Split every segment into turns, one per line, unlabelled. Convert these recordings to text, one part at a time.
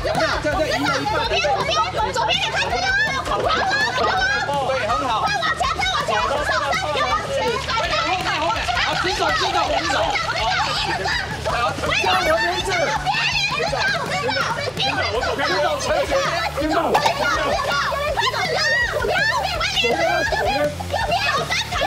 知道，我知道，左边左边左边也开始了，好了，好了，
对，很好。
再往前，再往前，手再要往前，再再再往前，
好，举手，举手，举手。
好，加油，名字，别别走，别走，别走，我走开，别走，前前，别走，别走，别走，快点了，右边，右边，右边，右边，我刚才右边，右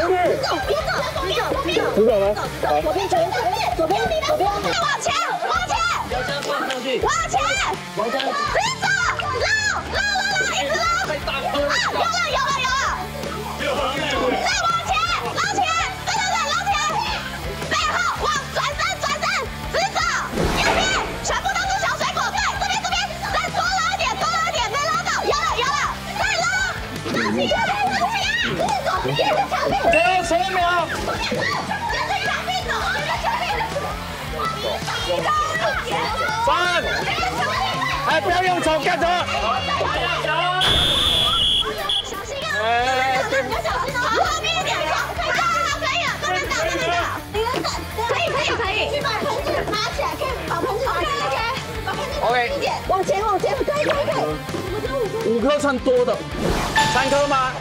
后面这个，后面。
别走，别走，左边，左边，
直走吗？
走，左边，左边，左边，左边，再往前，往前，往前，往前，直走，捞，捞，捞，捞，一直捞，啊，有了，有了，有了，再往前，捞前，对对对，捞前，背后往转身，转身，直走，右边，全部都是小水果，对，这边这边，再多捞一点，多捞一点，没捞到，有了有了，再
三，哎，不要用手干着。
小心啊！你要小心哦，往后面一点，走，可以了，可以了，慢慢打，慢慢打，你能等，可以，可以，可以，去把盆子拿起来，可以把盆子拿起来，把盆子
OK
一点，往前，往前，可以，可以，可以。
五颗算多的，三颗吗？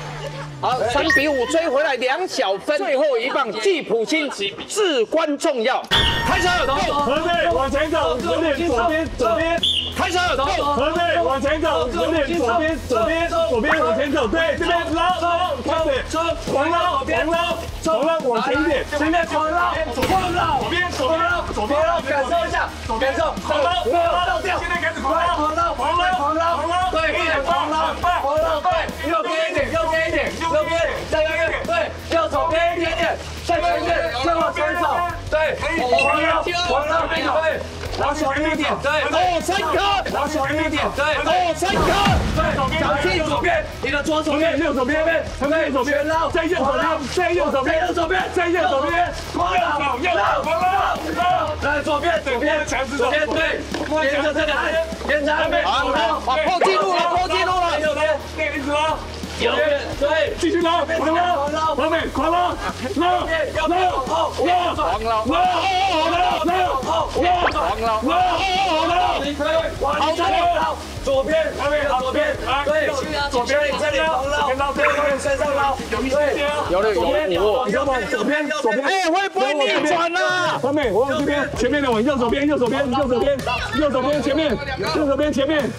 好，三比五追回来两小分，最后一棒季普星至关重要，开始，
合队往前走，有点左边，左边。
开始，
合队往前走，有点左边，左边，左边往前走，对，这边捞，快点，狂捞，狂捞，狂捞往前一点，前面狂捞，狂捞，左边，左边捞，左边捞，感受一下，感受，狂捞，狂捞掉，现在开始狂捞，狂捞，狂捞，狂捞，狂捞，对，一点狂捞，狂捞，对，右边一点，右边一点，走，对，狂捞，狂捞，对。往小一点，对，
哦，三颗，
往小一点，
对，哦，三颗，
对，小心左边，你的左手边，右手边边，再右手边，再右手边，再右手边，右手边，再右手边，狂捞，右捞，狂捞，来左边，左边，强势左边，对，沿着这个，沿着那边，
好，好，破纪录了，破纪
对，继续捞，狂捞，狂捞，旁边，狂捞，捞，捞，捞，捞，
狂捞，
捞，捞，捞，
狂捞，
捞，捞，你可以往左捞，左边，旁边，左边，对，左边，这里捞，捞，对，身上捞，对，
有了，有了，
你要往左边，左边，
哎，会不会逆转啊？
旁边，我往这边，前面的往右手边，右手边，右手边，右手边，前面，右手边，前面，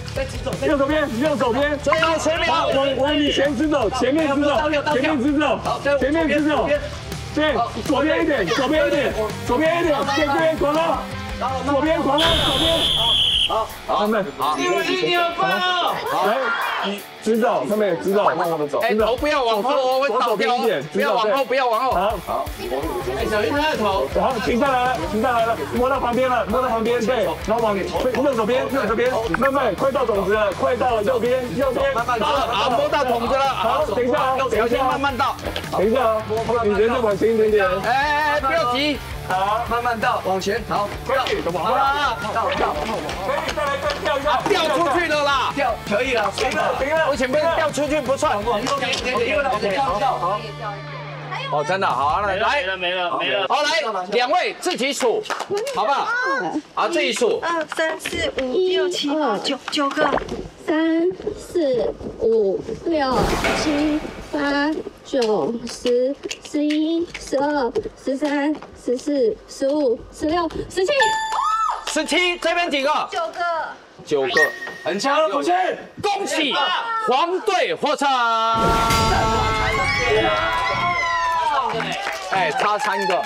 右手边，右手边，
最后十秒，
往往你前直走，前面直走，前面直走，前面直走，对，左边一点，左边一点，左边一点，对这边狂捞，左边狂捞，左边，好，好，他们，好，
你
直走，上面直走，慢慢的走，
哎，头不要往后，我会倒掉，不要往后，不要往后，
好，好，
哎，小心他的头，
好，停下来了，停下来了，摸到旁边了，摸到旁边，对，然后往右手边，右手边，慢慢，快到种子了，快到了右边，右边，慢慢
好，好，摸到种子了，
好，等一下啊，
小心慢慢到，
等一下啊，你人再往前一点点，
哎哎哎，不要急，
好，
慢慢倒，往前，好，
快点，往后，
到到，
可以再来再跳一下，
掉出去了啦，
跳，可以了，行了，行了，
我前面掉出去不算，
往右边一点点，右边跳跳，好。
哦，真的好，来来，
没了没了没了。
好来，两位自己数，好不好？好，自己数，
二三四五六七八九九个，
三四五六七八九十十一十二十三十四十五十六十七，
十七，这边几个？
九个，
九个，
很强的口气？
恭喜黄队获胜。哎，差三个。